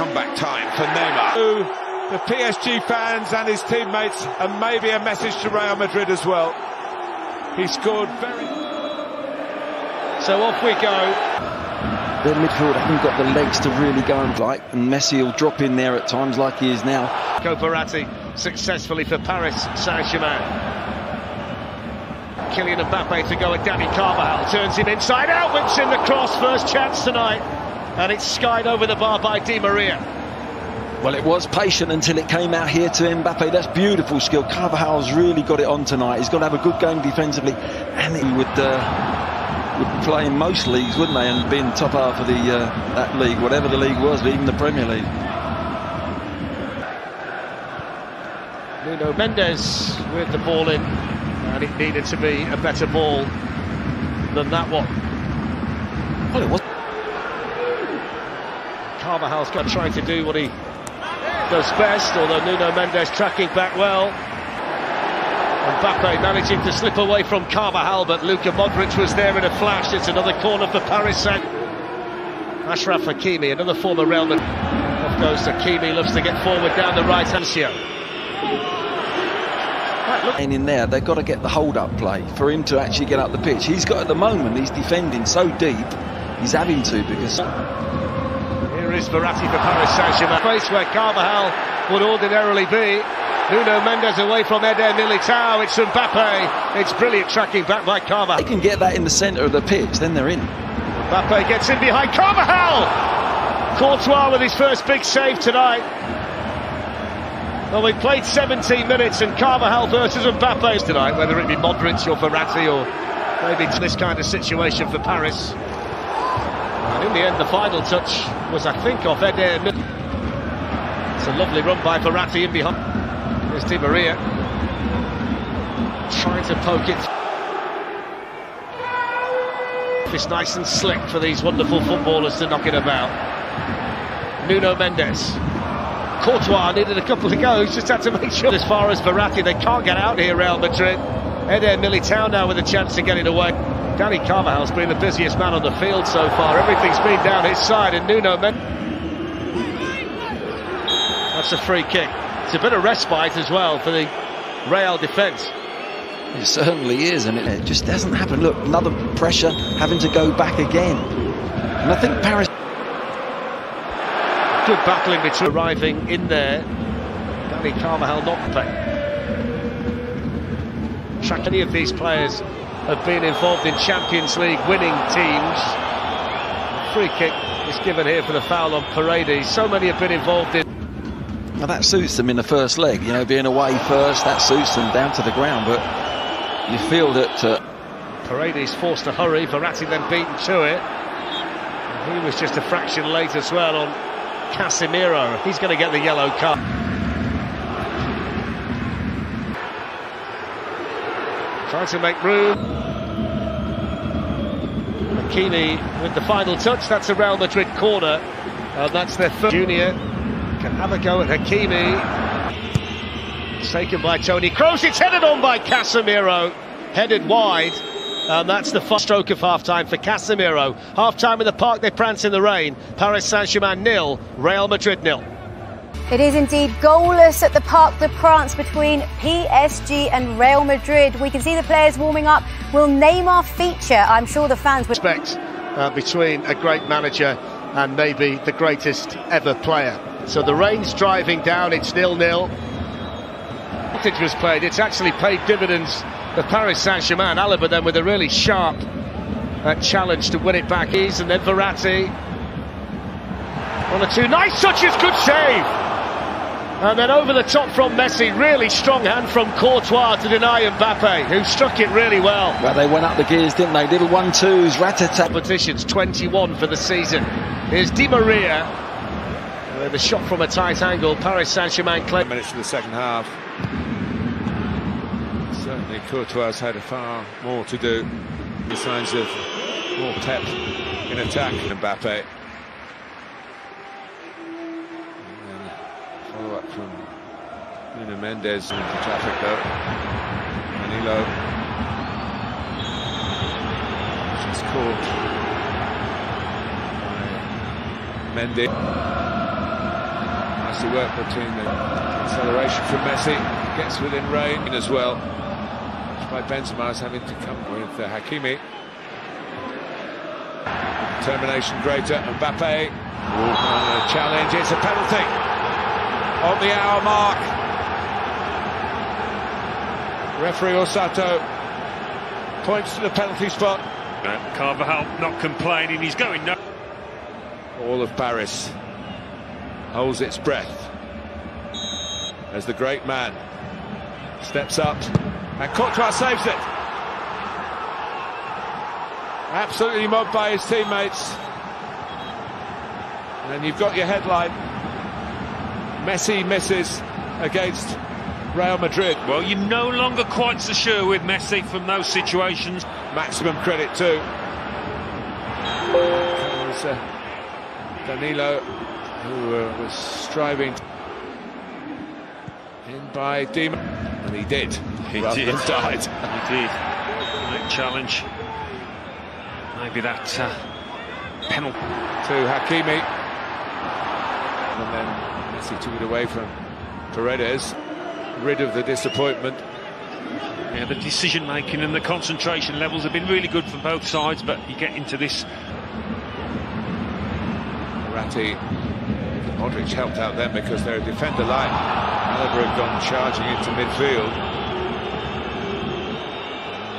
comeback time for Neymar. The PSG fans and his teammates, and maybe a message to Real Madrid as well. He scored very... So off we go. Their midfield haven't got the legs to really go and like, and Messi will drop in there at times like he is now. Go Verratti successfully for Paris Saint-Germain. Kylian Mbappe to go at Dani Carvajal, turns him inside out, whips in the cross, first chance tonight, and it's skied over the bar by Di Maria. Well, it was patient until it came out here to Mbappe. That's beautiful skill. Carvajal's really got it on tonight. He's got to have a good game defensively, and he would, uh, would play in most leagues, wouldn't they? And be being top half of the uh, that league, whatever the league was, even the Premier League. Nuno Mendes with the ball in, and it needed to be a better ball than that one. Well, it was. Carvajal's got trying to do what he does best, although Nuno Mendes tracking back well. Mbappe managing to slip away from Carvajal, but Luka Modric was there in a flash. It's another corner for Paris Saint. Ashraf Hakimi, another former Real Madrid. Off goes Hakimi, loves to get forward down the right side. And in there, they've got to get the hold-up play for him to actually get up the pitch. He's got at the moment, he's defending so deep, he's having to because is Verratti for Paris Saint-Germain. Place where Carvajal would ordinarily be. Nuno Mendes away from Eder Militao. It's Mbappe. It's brilliant tracking back by Carvajal. They can get that in the centre of the pitch, then they're in. Mbappe gets in behind Carvajal. Courtois with his first big save tonight. Well, we played 17 minutes and Carvajal versus Mbappe tonight, whether it be Modric or Verratti or maybe it's this kind of situation for Paris. And in the end, the final touch was, I think, off Eder. It's a lovely run by Verratti in behind. Here's Di Maria. Trying to poke it. It's nice and slick for these wonderful footballers to knock it about. Nuno Mendes. Courtois needed a couple of goes, just had to make sure. As far as Verratti, they can't get out here, Real Madrid. Eder Militao now with a chance to get it away. Dani Carvajal's been the busiest man on the field so far. Everything's been down his side, and Nuno Mendes. That's a free kick. It's a bit of respite as well for the Real defence. It certainly is, and it just doesn't happen. Look, another pressure, having to go back again. And I think Paris. Good battling between arriving in there. Dani Carvajal not playing. Track any of these players have been involved in Champions League winning teams. Free kick is given here for the foul on Paredes. So many have been involved in. Well, that suits them in the first leg, you know, being away first, that suits them down to the ground, but you feel that... Uh... Paredes forced to hurry, Verratti then beaten to it. He was just a fraction late as well on Casemiro. He's going to get the yellow card. Trying to make room. Hakimi with the final touch. That's a Real Madrid corner. And that's their first. Junior can have a go at Hakimi. Taken by Toni Kroos. It's headed on by Casemiro. Headed wide. And that's the first stroke of half-time for Casemiro. Half-time in the park, they prance in the rain. Paris Saint-Germain nil, Real Madrid nil. It is indeed goalless at the Parc des Princes between PSG and Real Madrid. We can see the players warming up. Will Neymar feature? I'm sure the fans would. Respect uh, between a great manager and maybe the greatest ever player. So the rain's driving down, it's nil-nil. It was played, it's actually paid dividends for Paris Saint-Germain. Alaba then with a really sharp uh, challenge to win it back. He's and then Verratti. One or two nice touches, good save. And then over the top from Messi, really strong hand from Courtois to deny Mbappe, who struck it really well. Well, they went up the gears, didn't they? Little one-twos, rat-a-tat. Competitions, 21 for the season. Here's Di Maria. Uh, With a shot from a tight angle, Paris Saint-Germain claim. Minutes of the second half. Certainly Courtois had a far more to do. The signs of more pep in attack. Than Mbappe. From Nuno Mendes into traffic though. Danilo. Just caught by Mendy. Work between the acceleration from Messi, gets within range as well. By Benzema is having to come with uh, Hakimi. Determination greater, Mbappe. Uh, challenge, it's a penalty on the hour mark. Referee Osato points to the penalty spot. Uh, Carvajal not complaining, he's going no. All of Paris holds its breath as the great man steps up and Courtois saves it. Absolutely mobbed by his teammates. And you've got your headline. Messi misses against Real Madrid. Well, you're no longer quite so sure with Messi from those situations. Maximum credit too. There's, uh, Danilo, who uh, was striving in by Demon, and he did. He rather did. died. He did. Great challenge. Maybe that uh, penalty. to Hakimi. And then Messi took it away from Paredes, rid of the disappointment. Yeah, the decision making and the concentration levels have been really good from both sides, but you get into this. Ratti, Modric helped out then because they're a defender line. Alaba had gone charging into midfield.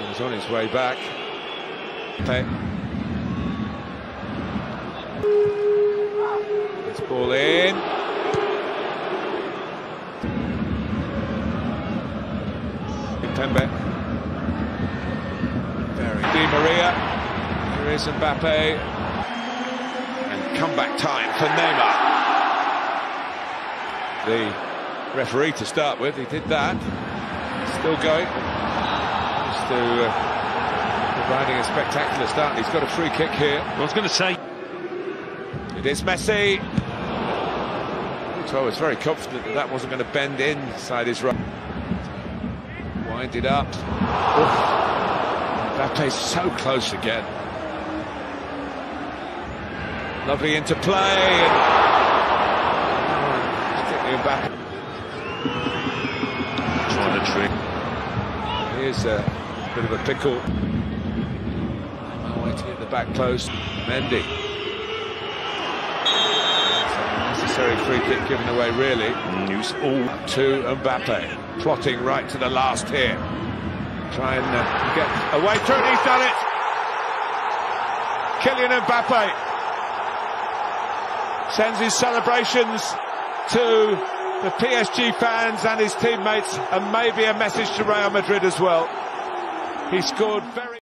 He was on his way back. Let's ball in. Pembe. Very. Di Maria. Here is Mbappe. And comeback time for Neymar. The referee to start with, he did that. Still going. Just to uh, providing a spectacular start. He's got a free kick here. I was going to say, It is Messi. So I was very confident that that wasn't going to bend inside his right. Wind it up. Mbappe's so close again. Lovely interplay. And... Oh, Particularly Mbappe. trying to trick. Here's a bit of a pickle. Waiting at the back post. Mendy. Necessary free kick given away, really. Mm, News all. To Mbappe. Plotting right to the last here. Try and uh, get away through it. He's done it. Kylian Mbappe sends his celebrations to the PSG fans and his teammates, and maybe a message to Real Madrid as well. He scored very